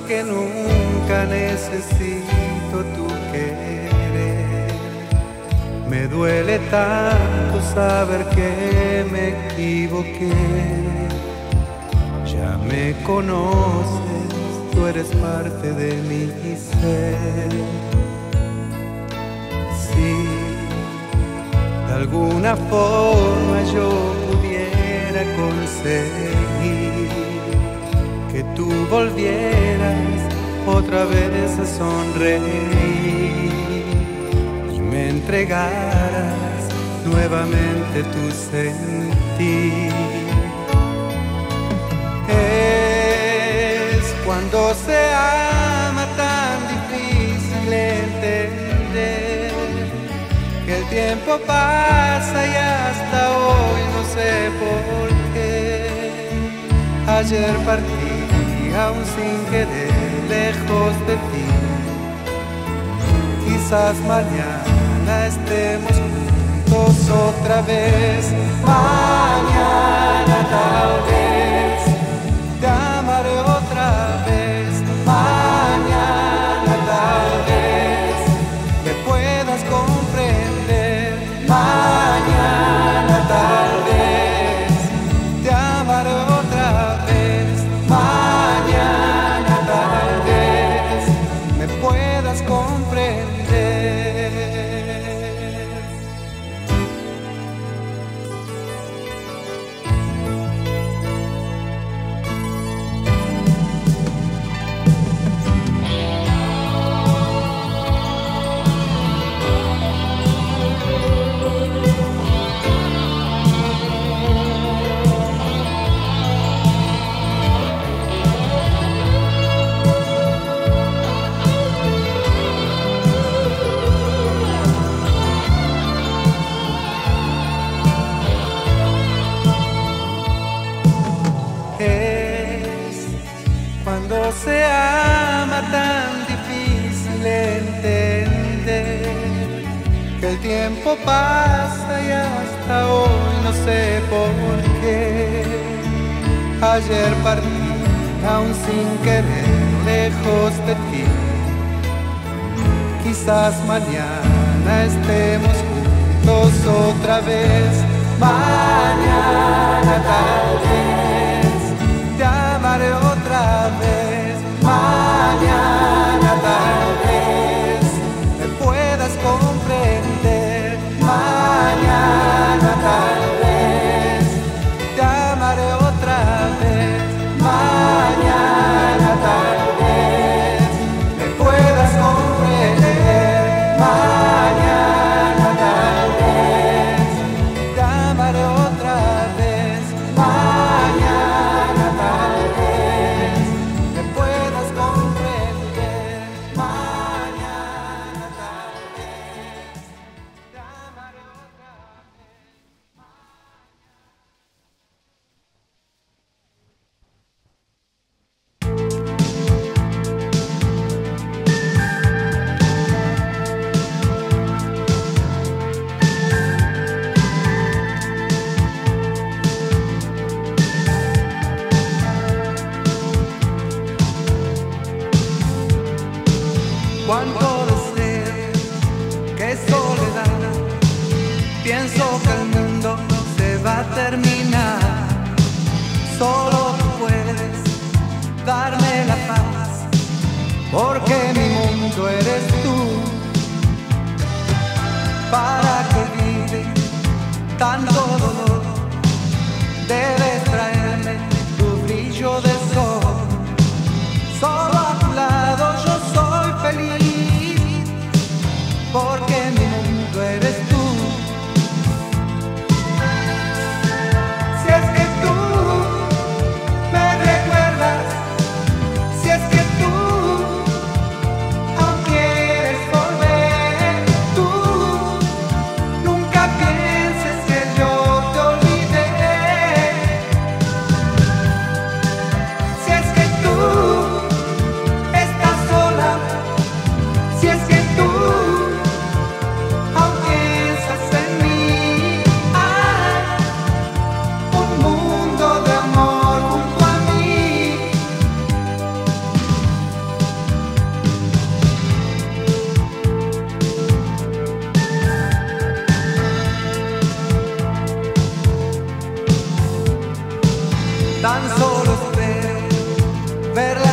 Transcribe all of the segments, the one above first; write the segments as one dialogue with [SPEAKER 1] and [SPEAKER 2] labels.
[SPEAKER 1] que nunca necesito tu querer. Me duele tanto saber que me equivoqué. Ya me conoces, tú eres parte de mi ser. Si de alguna forma yo pudiera conseguir que tú volvieras otra vez a sonreír y me entregaras nuevamente tu sentir. Es cuando se ama tan difícil entender que el tiempo pasa y hasta hoy no sé por qué. Ayer partí aún sin querer lejos de ti. Quizás mañana estemos juntos otra vez. Mañana vez sé por qué. Ayer partí aún sin querer lejos de ti. Quizás mañana estemos juntos otra vez. Mañana tal vez Pienso que el mundo se va a terminar. Solo tú puedes darme la paz, porque mi mundo eres tú. ver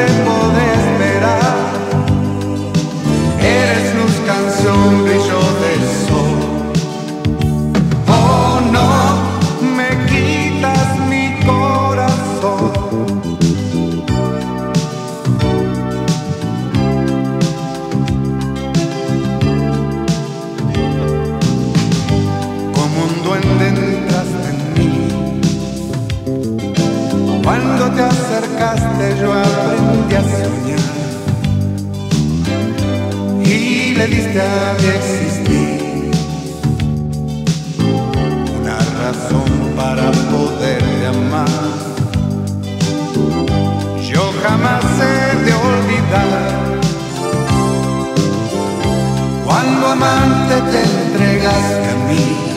[SPEAKER 1] de poder. lista de existir. Una razón para poderte amar. Yo jamás he de olvidar cuando amante te entregaste a mí.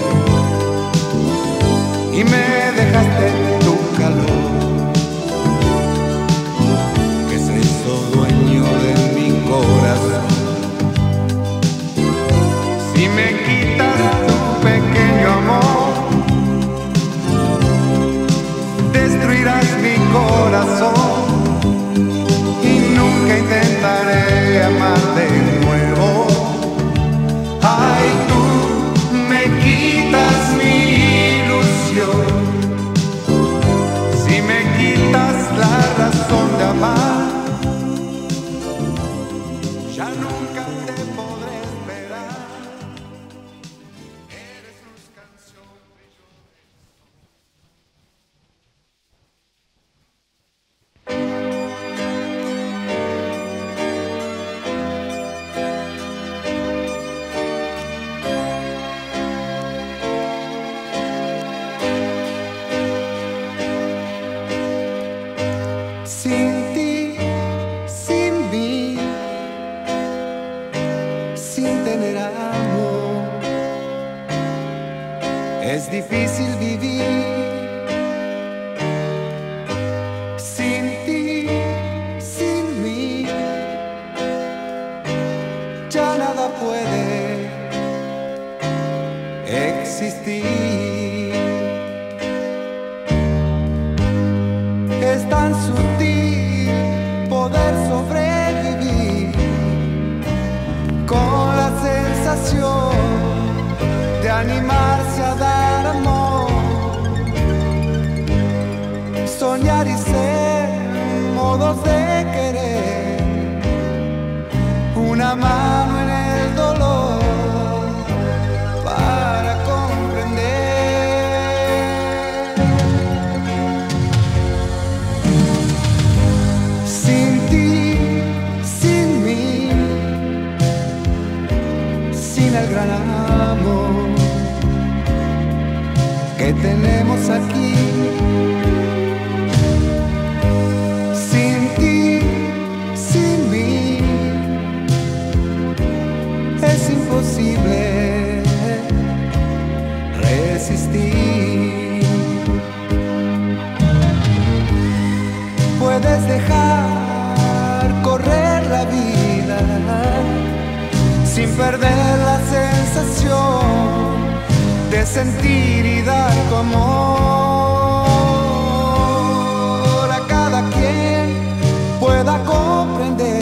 [SPEAKER 1] animarse a dar amor, soñar y ser modos de querer, una mano sin perder la sensación de sentir y dar tu amor a cada quien pueda comprender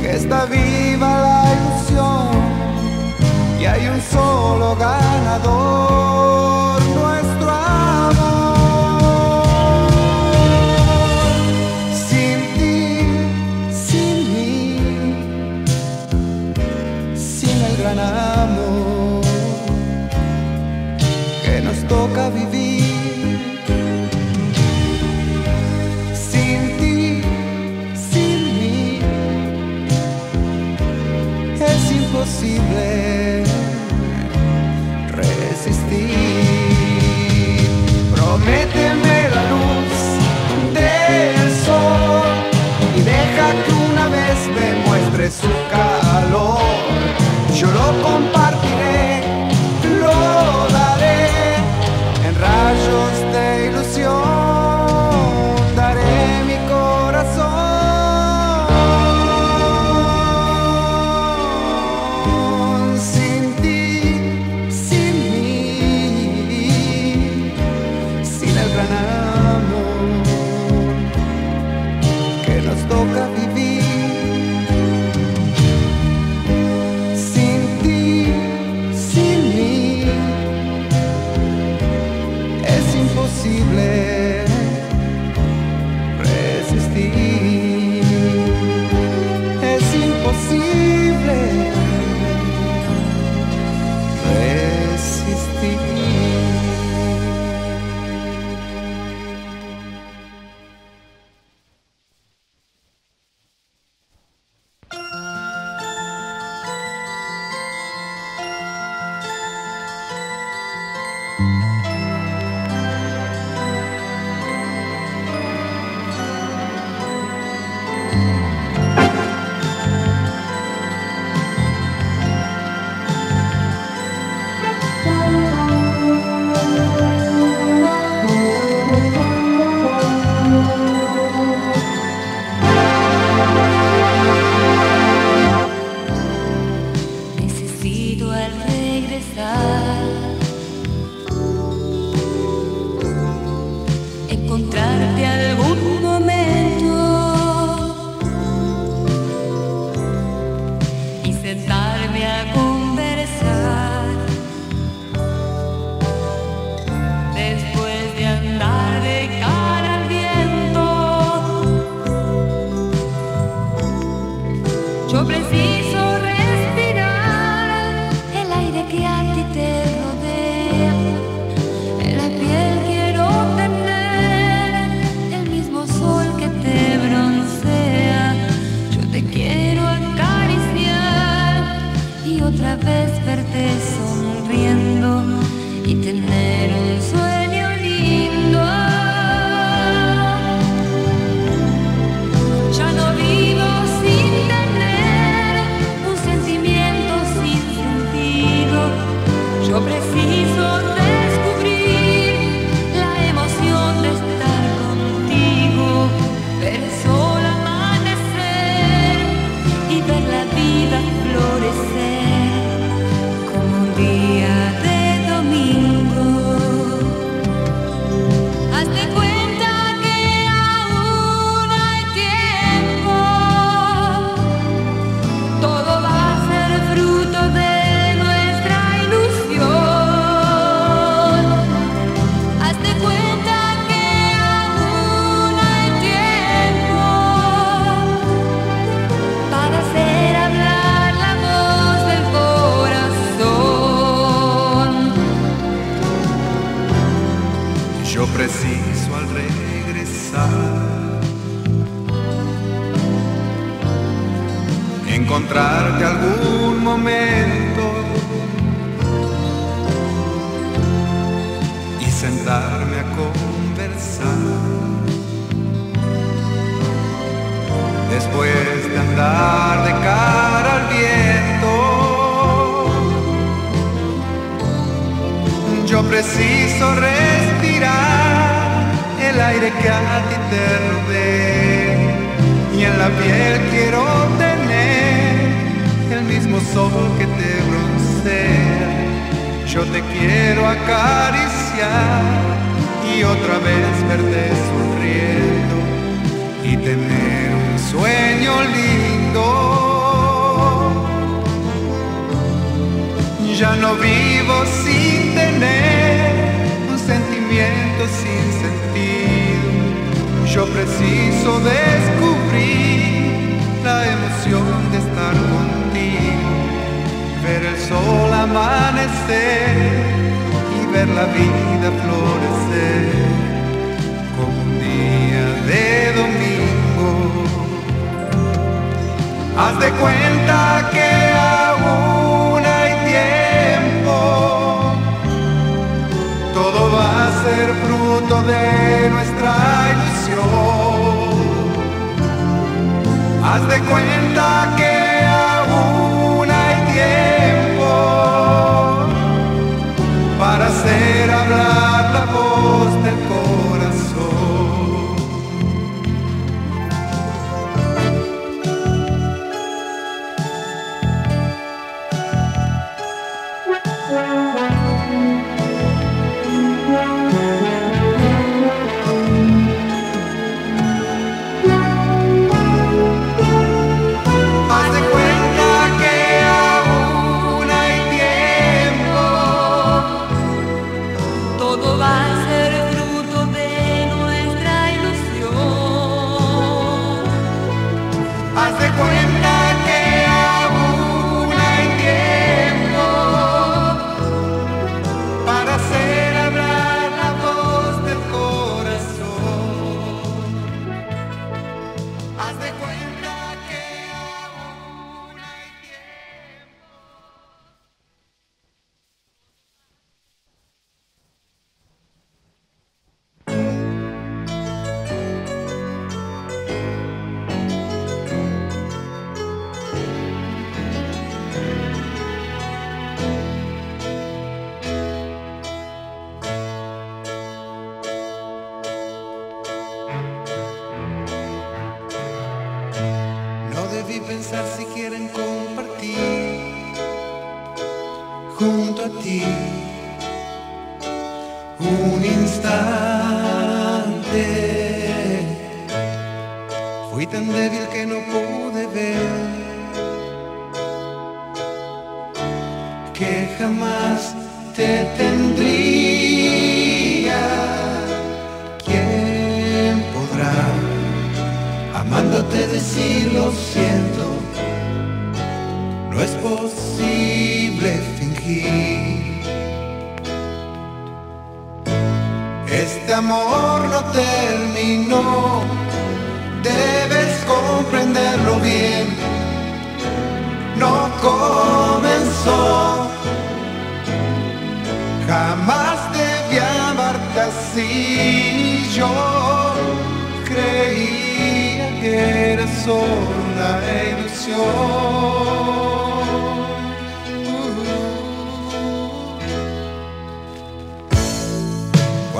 [SPEAKER 1] que está viva la ilusión y hay un solo ganador.
[SPEAKER 2] açúcar. Encontrarte algún momento y sentarme a conversar. Después de andar de cara al viento, yo preciso respirar el aire que a ti te rodea y
[SPEAKER 1] en la piel quiero tener mismo sol que te broncea. Yo te quiero acariciar y otra vez verte sonriendo y tener un sueño lindo. Ya no vivo sin tener un sentimiento sin sentido. Yo preciso descubrir la emoción de estar ver el sol amanecer y ver la vida florecer como un día de domingo. Haz de cuenta que aún hay tiempo, todo va a ser fruto de nuestra ilusión. Haz de cuenta que hacer hablar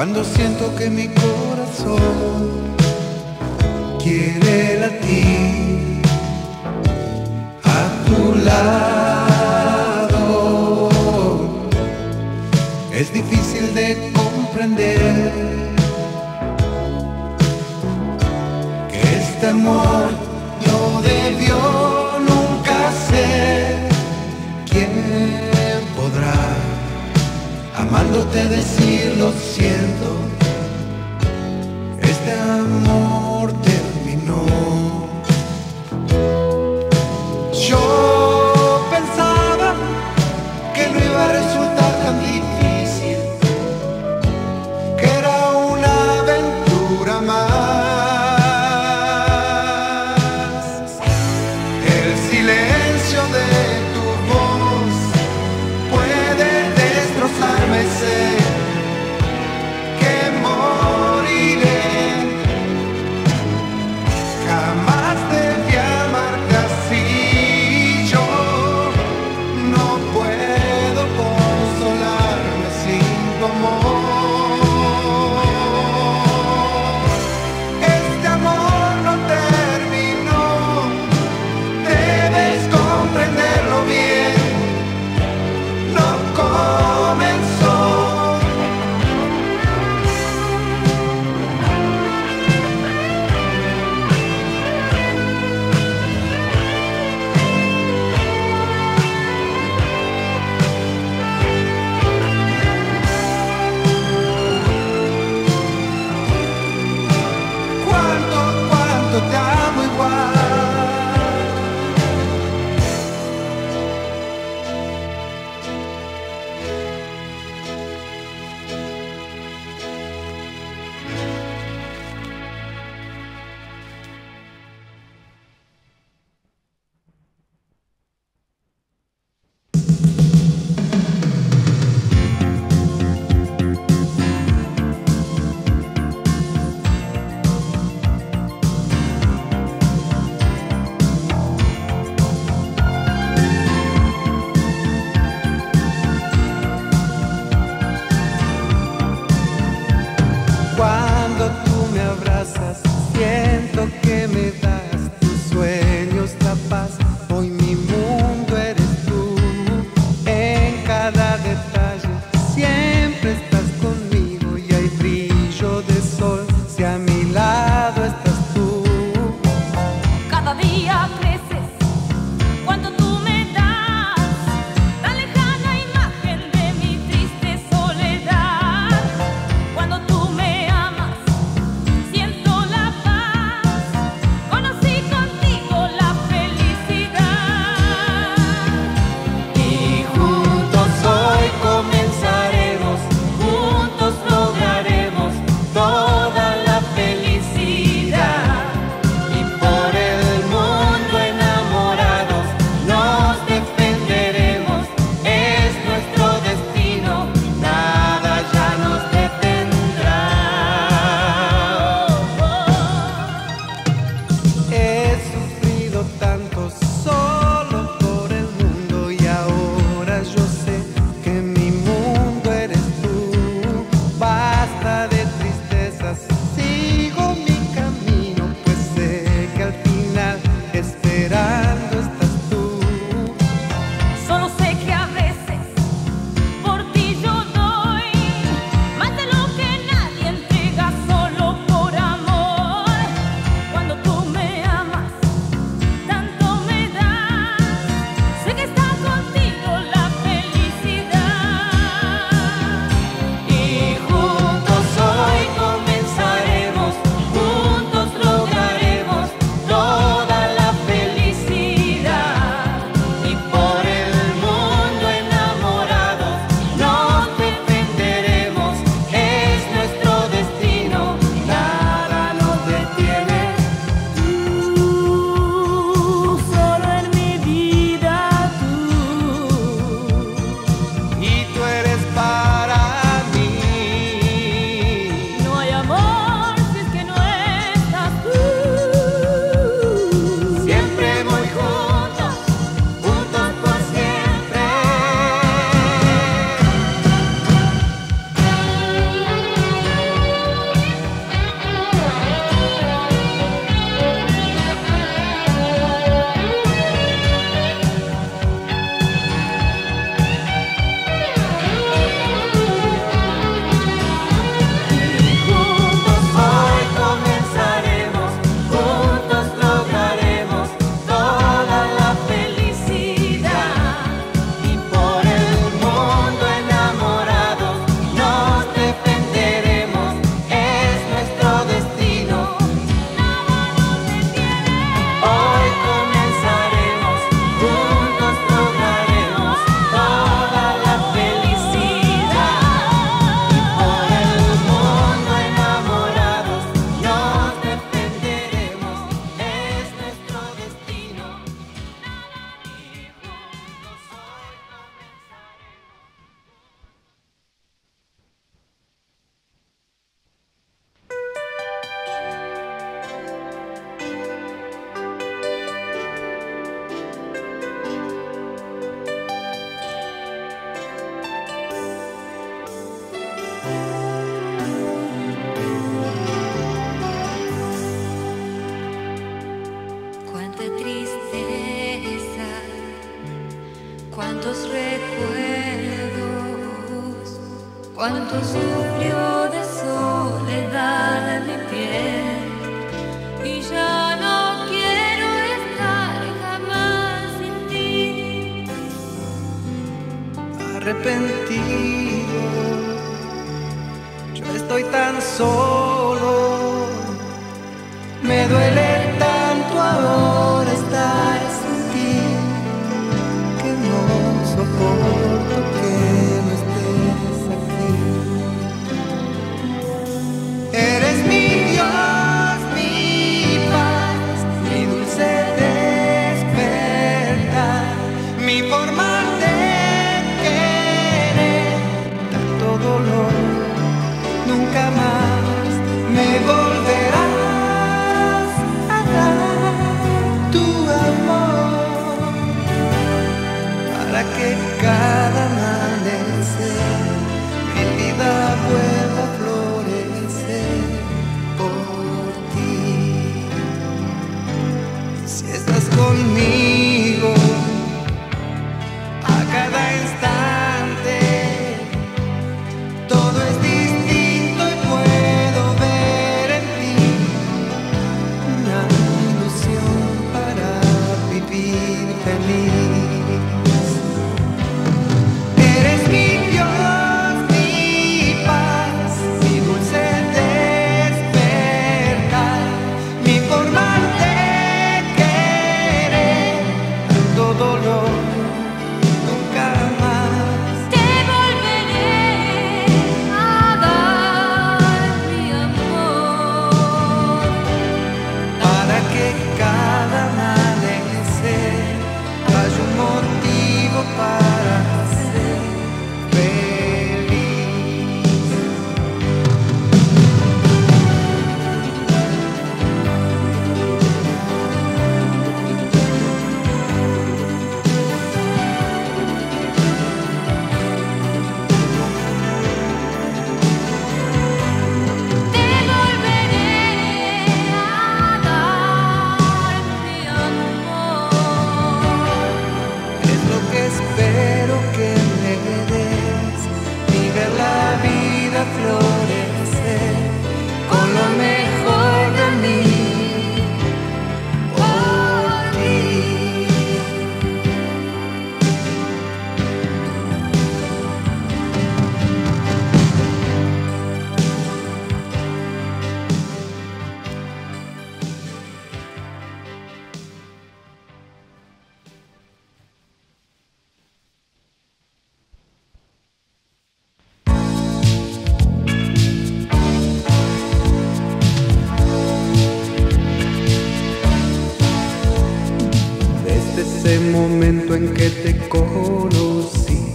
[SPEAKER 1] Cuando siento que mi corazón quiere latir a tu lado, es difícil de comprender que este amor amándote decir lo siento? Este momento en que te conocí,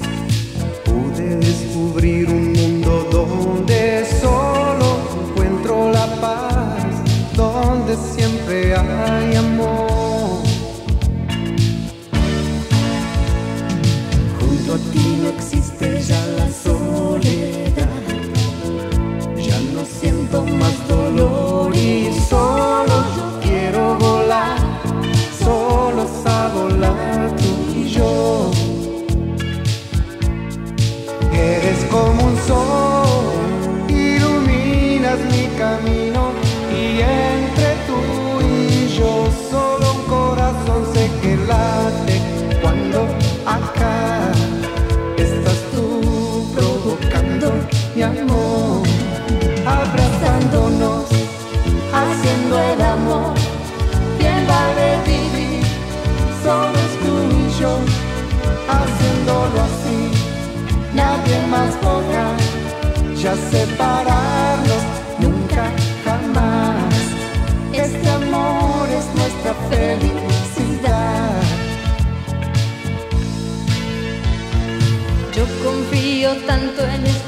[SPEAKER 1] pude descubrir un mundo donde solo encuentro la paz, donde siempre hay amor. Junto a ti no existe ya la soledad, ya no siento más. separarnos nunca jamás. Este amor es nuestra felicidad.
[SPEAKER 2] Yo confío tanto en este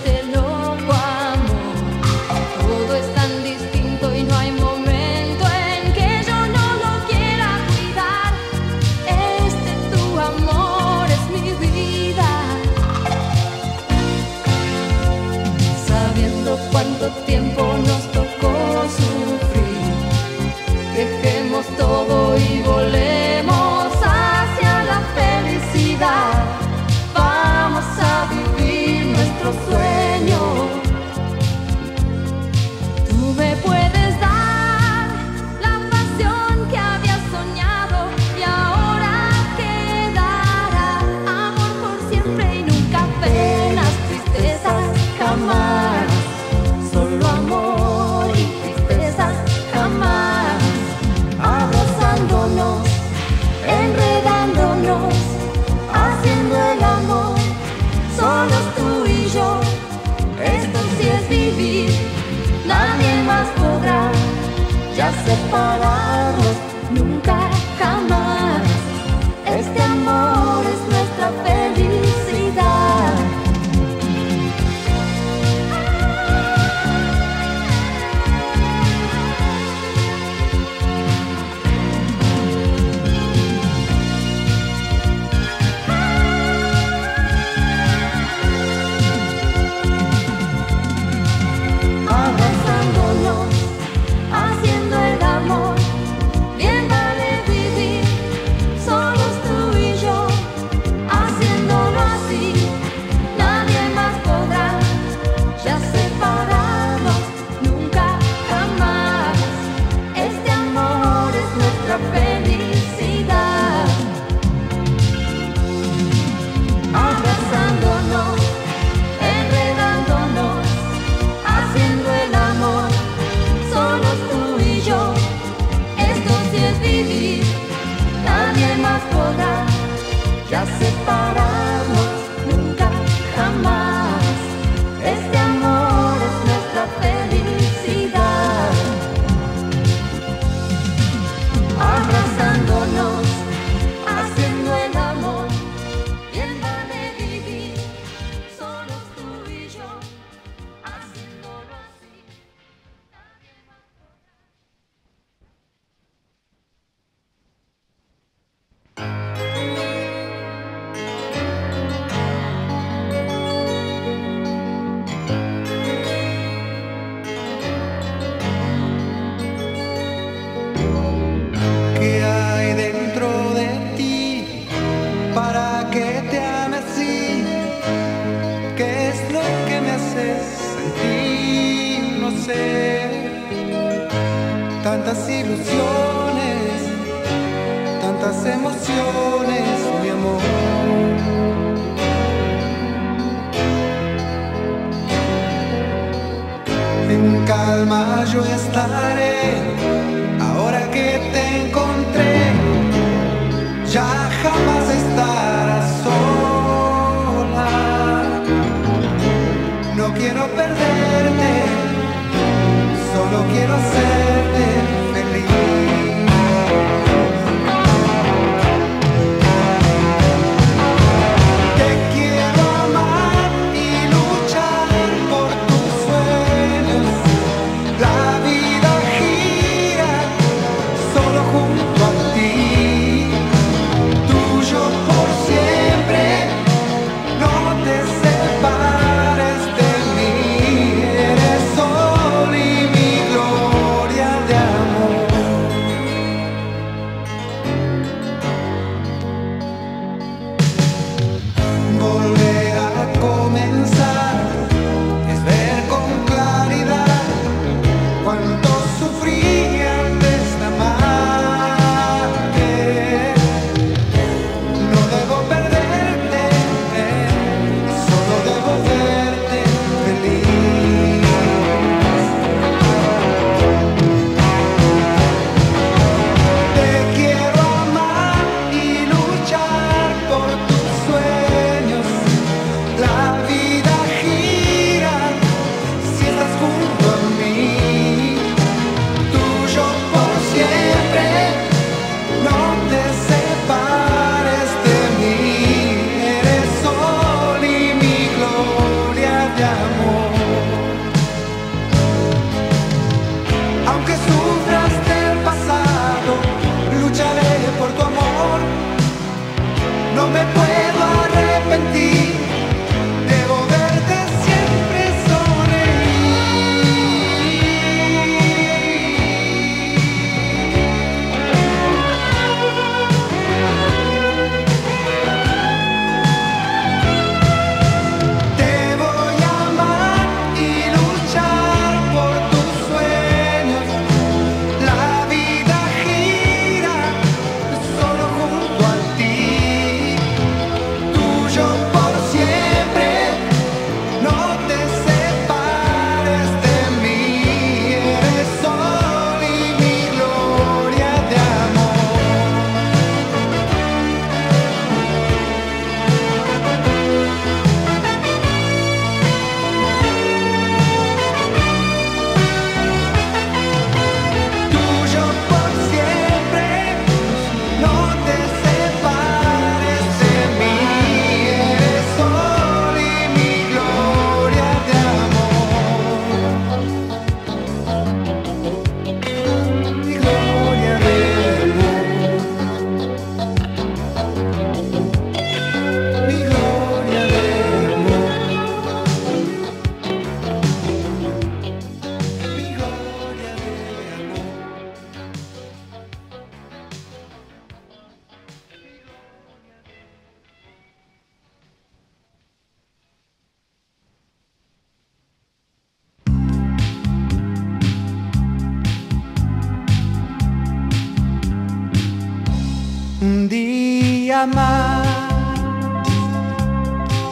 [SPEAKER 1] un día más,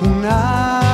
[SPEAKER 1] una